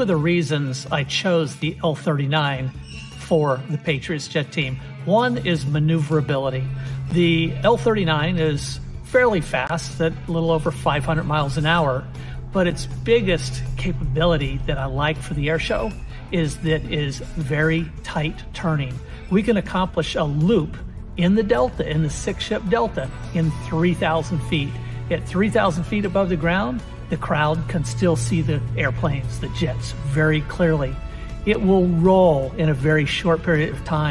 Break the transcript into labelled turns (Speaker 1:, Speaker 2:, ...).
Speaker 1: of the reasons I chose the L 39 for the Patriots jet team. One is maneuverability. The L 39 is fairly fast, at a little over 500 miles an hour, but its biggest capability that I like for the air show is that it is very tight turning. We can accomplish a loop in the Delta, in the six ship Delta, in 3,000 feet. At 3,000 feet above the ground, the crowd can still see the airplanes, the jets, very clearly. It will roll in a very short period of time.